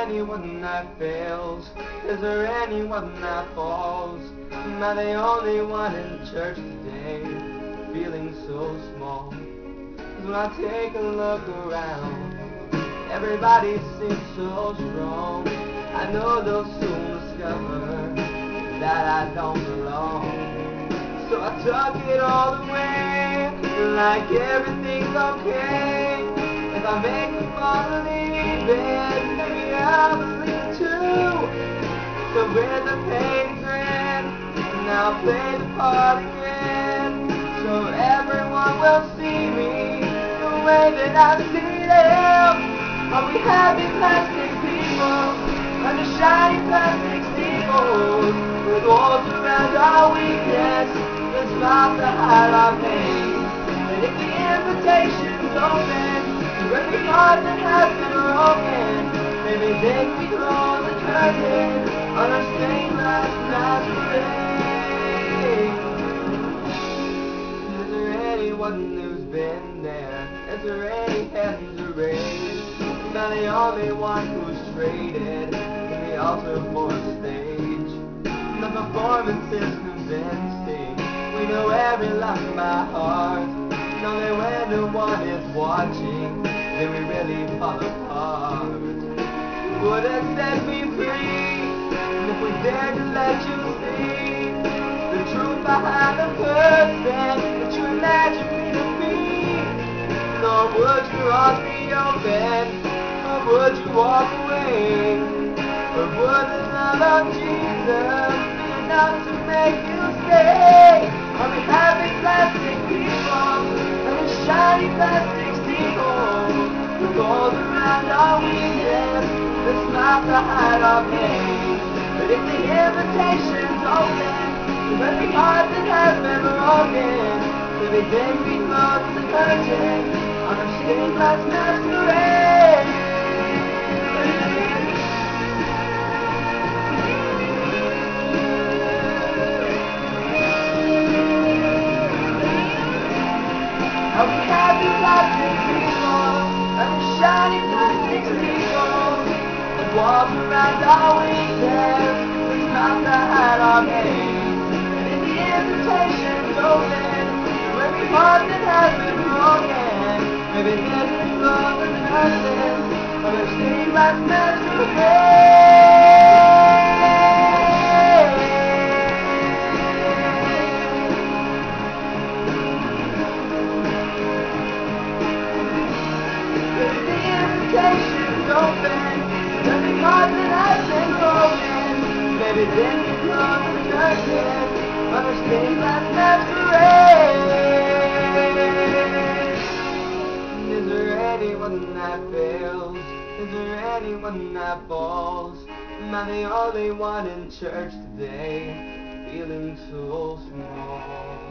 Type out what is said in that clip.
anyone that fails? Is there anyone that falls? Am I the only one in church today feeling so small? 'Cause when I take a look around, everybody seems so strong. I know they'll soon discover that I don't belong. So I tuck it all away, like everything's okay. If I make them all believe it, with a pain grin, and I'll play the part again. So everyone will see me the way that I see them. Are we happy plastic people under shiny plastic steeples with walls around our weakness? Let's not to hide our pain. But if the invitation's open to every heart that has been broken, maybe then we close the curtain on our stained glass masquerade. Is there anyone who's been there? Is there any hands to raise? Am I the only one who's traded in the altar for a stage? The performance is convincing. We know every line by heart. Know that when no one is watching, then we really fall apart. Would it set me free? We dare to let you see the truth behind the person that you imagine me to be, nor would your arms be open, or would you walk away, or would the love of Jesus be enough to make you stay? Are we happy plastic people, and the shiny plastic steeple, the gold around our weakness, the smile to hide our pain? If the invitation's open to every heart that has been broken, maybe then we close the curtain on our stained glass masquerade. Walk around our to. And to heart that has been broken, maybe then we close the curtain on our stained glass masquerade. Is there anyone that fails? Is there anyone that falls? Am I the only one in church today feeling so small?